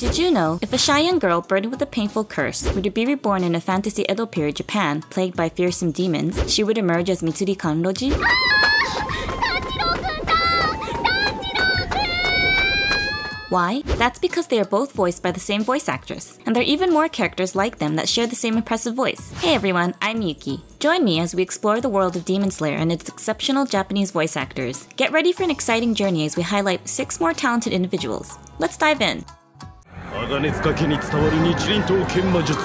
Did you know if a shy young girl burdened with a painful curse were to be reborn in a fantasy Edo period Japan plagued by fearsome demons, she would emerge as Mitsuri Kanroji? Ah! Why? That's because they are both voiced by the same voice actress, and there are even more characters like them that share the same impressive voice. Hey everyone, I'm Yuki. Join me as we explore the world of Demon Slayer and its exceptional Japanese voice actors. Get ready for an exciting journey as we highlight six more talented individuals. Let's dive in. 鋼塚家に伝わる日輪刀研磨術。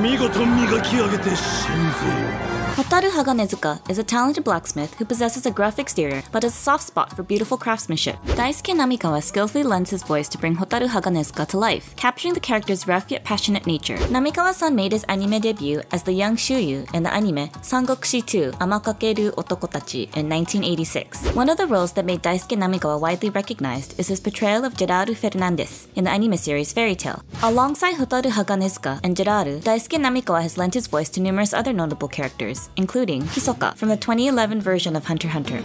見事磨き上げて神勢 Hotaru Haganezuka is a talented blacksmith who possesses a gruff exterior but has a soft spot for beautiful craftsmanship. Daisuke Namikawa skillfully lends his voice to bring Hotaru Haganezuka to life, capturing the character's rough yet passionate nature. Namikawa-san made his anime debut as the young Shuyu in the anime Sangokushi 2 Amakakeru Otokotachi in 1986. One of the roles that made Daisuke Namikawa widely recognized is his portrayal of Gerardo Fernandez in the anime series Fairy Tail. Alongside Hotaru Haganezuka and Gerardo, Daisuke Namikawa has lent his voice to numerous other notable characters, including Hisoka from the 2011 version of Hunter x Hunter,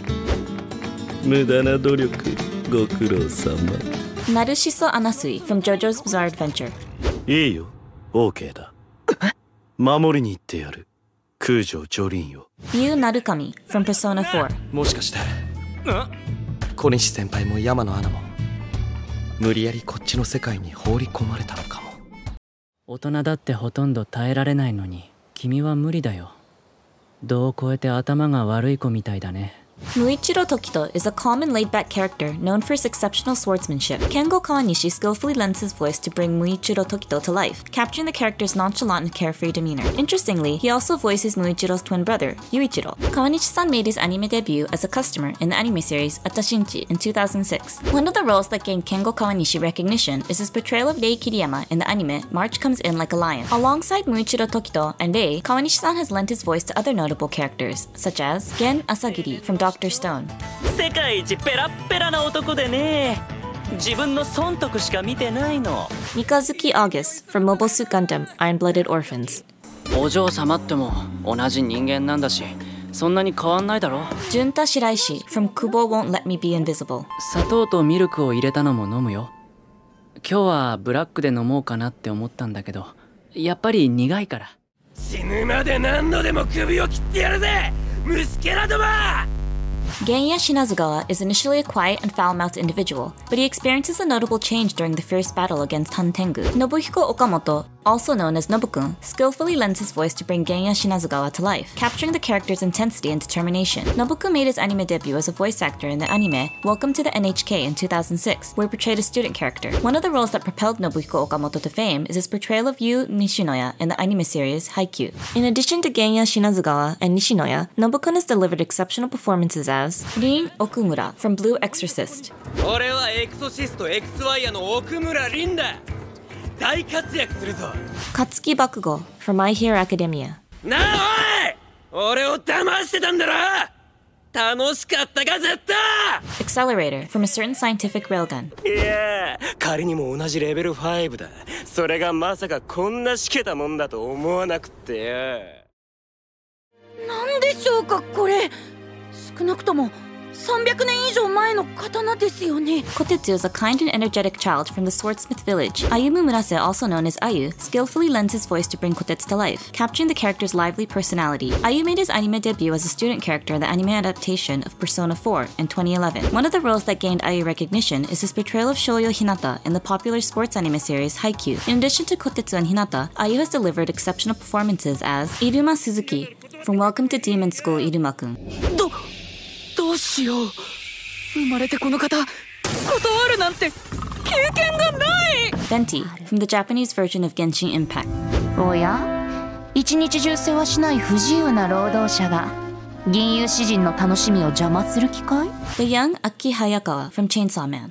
無駄な努力ご苦労様 Narushiso Anasui from JoJo's Bizarre Adventure, いいよ OK だ守りに行ってやる空城ジョリンよ Yu Narukami from Persona 4, もしかして小西先輩も山野アナも無理やりこっちの世界に放り込まれたのかも大人だってほとんど耐えられないのに君は無理だよ度を超えて頭が悪い子みたいだね。Muichiro Tokito is a calm and laid-back character known for his exceptional swordsmanship. Kengo Kawanishi skillfully lends his voice to bring Muichiro Tokito to life, capturing the character's nonchalant and carefree demeanor. Interestingly, he also voices Muichiro's twin brother, Yuichiro. Kawanishi-san made his anime debut as a customer in the anime series Atashinchi in 2006. One of the roles that gained Kengo Kawanishi recognition is his portrayal of Rei Kiriyama in the anime March Comes In Like a Lion. Alongside Muichiro Tokito and Rei, Kawanishi-san has lent his voice to other notable characters, such as Gen Asagiri from Dr. Stone. 世界一ペラッペラな男でね自分の損得しか見てないの Mikazuki August from Mobile Suit Gundam Iron-Blooded Orphans. お嬢様っても同じ人間なんだしそんなに変わんないだろ Junta Shiraishi from Kubo Won't Let Me Be Invisible. 砂糖とミルクを入れたのも飲むよ今日はブラックで飲もうかなって思ったんだけどやっぱり苦いから死ぬまで何度でも首を切ってやるぜ虫けらども Genya Shinazugawa is initially a quiet and foul-mouthed individual, but he experiences a notable change during the fierce battle against Han Tengu. Nobuhiko Okamoto, also known as Nobukun, skillfully lends his voice to bring Genya Shinazugawa to life, capturing the character's intensity and determination. Nobukun made his anime debut as a voice actor in the anime Welcome to the NHK in 2006, where he portrayed a student character. One of the roles that propelled Nobuhiko Okamoto to fame is his portrayal of Yu Nishinoya in the anime series Haikyuu. In addition to Genya Shinazugawa and Nishinoya, Nobukun has delivered exceptional performances as Rin Okumura from Blue Exorcist, 俺はエクソシスト X ワイヤーの奥村凛だ 大活躍するぞ。Katsuki Bakugo from My Hero Academia, なあおい！俺を騙してたんだろ！楽しかったか絶対！Accelerator from a certain scientific railgun, いや仮にも同じレベル5だ。それがまさかこんなしけたもんだと思わなくって。よなんでしょうかこれ。少なくとも300年以上前の刀ですよね Kotetsu is a kind and energetic child from the swordsmith village. Ayumu Murase, also known as Ayu, skillfully lends his voice to bring Kotetsu to life, capturing the character's lively personality. Ayu made his anime debut as a student character in the anime adaptation of Persona 4 in 2011. One of the roles that gained Ayu recognition is his portrayal of Shoyo Hinata in the popular sports anime series Haikyuu. In addition to Kotetsu and Hinata, Ayu has delivered exceptional performances as Iruma Suzuki from Welcome to Demon School Iruma-kun. うしよう。生まれてこの方断るなんて経験がない。Venti from the Japanese version of Genshin Impact. おや一日中世話しない不自由な労働者が銀融詩人の楽しみを邪魔する機会 The young Aki Hayakawa from Chainsaw Man.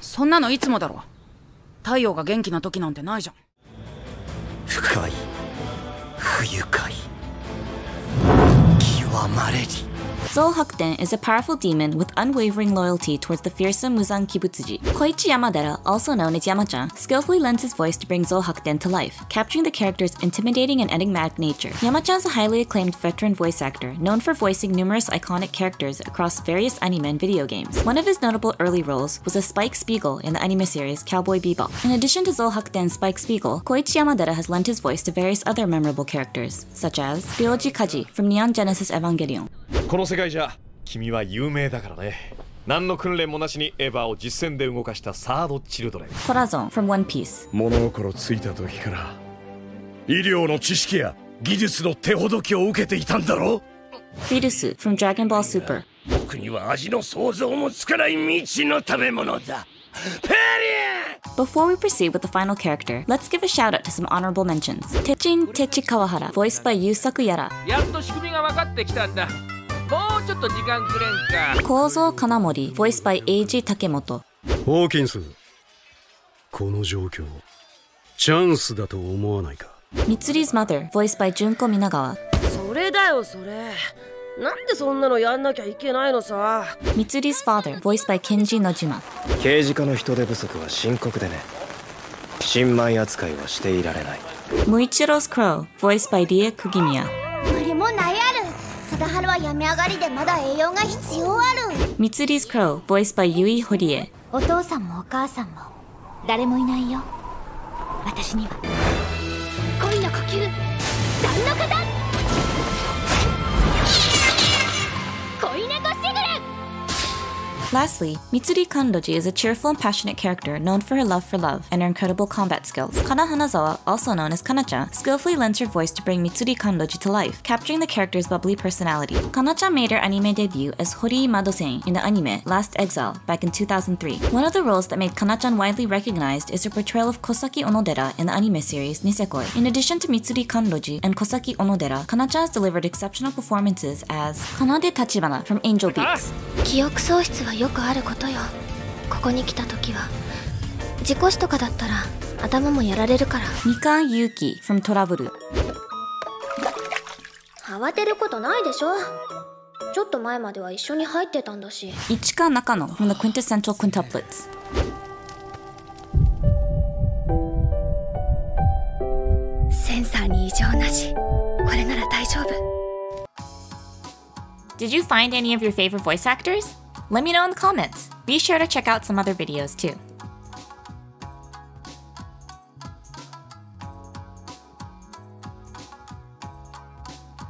そんなのいつもだろ。太陽が元気な時なんてないじゃん。深い不愉快。極まれり Zou Hakuten is a powerful demon with unwavering loyalty towards the fearsome Muzan Kibutsuji. Koichi Yamadera, also known as Yamachan, skillfully lends his voice to bring Zou Hakuten to life, capturing the character's intimidating and enigmatic nature. Yamachan is a highly acclaimed veteran voice actor, known for voicing numerous iconic characters across various anime and video games. One of his notable early roles was as Spike Spiegel in the anime series Cowboy Bebop. In addition to Zou Hakuten's Spike Spiegel, Koichi Yamadera has lent his voice to various other memorable characters, such as Ryoji Kaji from Neon Genesis Evangelion. この世界じゃ君は有名だからね何の訓練もなしにエヴァを実戦で動かしたサードチルドレン Corazon from One Piece. 物心ついた時から医療の知識や技術の手ほどきを受けていたんだろ Virusu from Dragon Ball Super. 僕には味の想像もつかない未知の食べ物だペリ Before we proceed with the final character, let's give a shout out to some honorable mentions. Techin Techi Kawahara, voiced by Yusaku Yara. やっと仕組みが分かってきたんだもうちょっと時間くれんか。構造金森ボイスバイエイジ竹本ホーキンスこの状況チャンスだと思わないか？ミツリーズマザーボイスバイ純子皆川それだよそれ。なんでそんなのやんなきゃいけないのさ。ミツリーズファーダボイスバイケンジーノジマ刑事課の人手不足は深刻でね。新米扱いはしていられない。ムイチロスクロウボイスバイリエクギミアこもない貞治は病み上がりでまだ栄養が必要ある。Mitsuri's crow, voiced by Yui Horie. お父さんもお母さんも誰もいないよ。私には恋の呼吸三の方 Lastly, Mitsuri Kandoji is a cheerful and passionate character known for her love for love and her incredible combat skills. Kana Hanazawa, also known as Kanacha, skillfully lends her voice to bring Mitsuri Kandoji to life, capturing the character's bubbly personality. Kanacha made her anime debut as Horii Madosen in the anime Last Exile back in 2003. One of the roles that made Kanachan widely recognized is her portrayal of Kosaki Onodera in the anime series Nisekoi. In addition to Mitsuri Kandoji and Kosaki Onodera, Kanacha has delivered exceptional performances as Kanade Tachibana from Angel Beats. Ah! よくあることよ。ここに来た時は事故死とかだったら頭もやられるから。みかん勇気 from トラブル慌てることないでしょ。ちょっと前までは一緒に入ってたんだし。一か中の from the quintessential quintuplets センサーに異常なし。これなら大丈夫。Did you find any of your favorite voice actors? Let me know in the comments. Be sure to check out some other videos too.